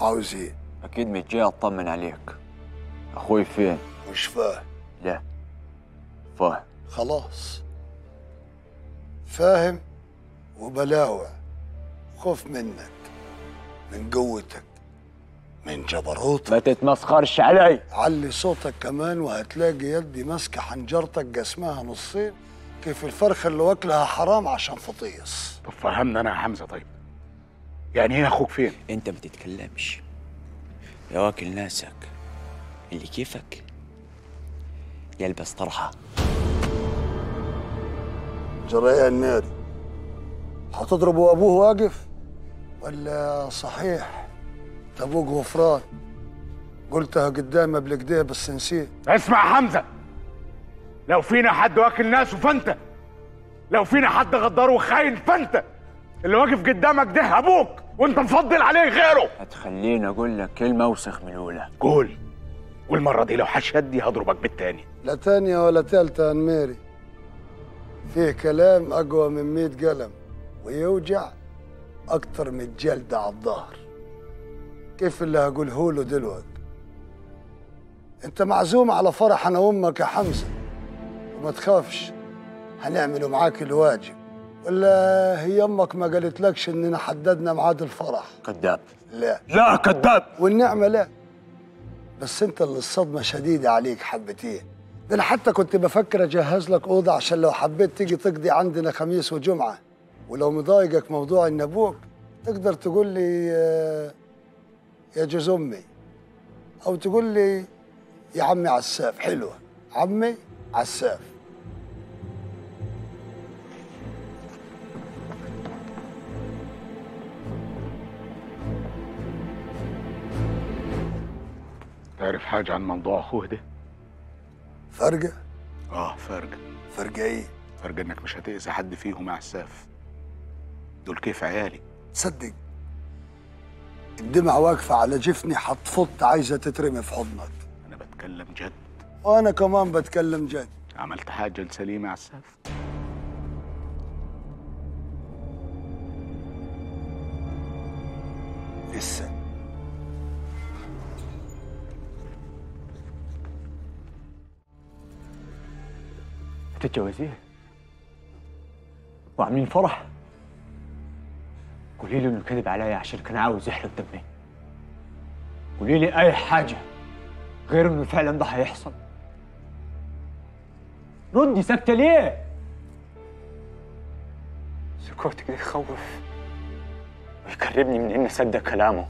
عاوز إيه أكيد مش جاي أطمن عليك. أخوي فين؟ مش فاهم لا. فاهم خلاص. فاهم وبلاوع خوف منك. من قوتك. من جبروتك. ما تتمسخرش علي. علي صوتك كمان وهتلاقي يدي ماسكة حنجرتك قسمها نصين. كيف الفرخه اللي واكلها حرام عشان فطيس. طب فهمنا أنا يا حمزة طيب. يعني إيه أخوك فين؟ أنت ما تتكلمش. يا واكل ناسك. اللي كيفك؟ يلبس طرحة. جريان ناري هتضربوا أبوه واقف؟ ولا صحيح؟ أبوك غفران. قلتها قدامي قبل كده بس نسيت. اسمع يا حمزة. لو فينا حد واكل ناسه فأنت. لو فينا حد غدار وخاين فأنت. اللي واقف قدامك ده أبوك وأنت مفضل عليه غيره. هتخليني أقول لك كلمة وسخ من الأولى. قول. والمرة دي لو حشدي هضربك بالتاني. لا تانية ولا تالتة يا ميري فيه كلام أقوى من مية قلم ويوجع أكتر من جلد على الظهر. كيف اللي هقوله له دلوقتي؟ أنت معزوم على فرح أنا وأمك يا حمزة وما تخافش هنعمله معاك الواجب. ولا هي أمك ما قالتلكش إننا حددنا ميعاد الفرح. كذاب. لا. لا كذاب. والنعمة لا. بس أنت اللي الصدمة شديدة عليك حبتين ده أنا حتى كنت بفكر أجهز لك أوضة عشان لو حبيت تيجي تقضي عندنا خميس وجمعة. ولو مضايقك موضوع ان أبوك تقدر تقول لي آه، يا جوز أمي. أو تقول لي يا عمي عساف. حلوة. عمي عساف. تعرف حاجة عن موضوع أخوه ده؟ فرقة آه فرق فرقة إيه؟ فرق إنك مش هتأذي حد فيهم يا عساف دول كيف عيالي؟ تصدق الدمع واقفة على جفني حتفط عايزة تترمي في حضنك. أنا بتكلم جد. وأنا كمان بتكلم جد. عملت حاجة لسليم يا عساف لسه هتتجوزيه وعاملين فرح. قولي له إنه كذب عليا عشان كان عاوز يحرق دمي. قولي لي أي حاجة غير إنه فعلا ده هيحصل. ردي ساكته ليه؟ سكوتك يخوف ويقربني من إني أصدق كلامه.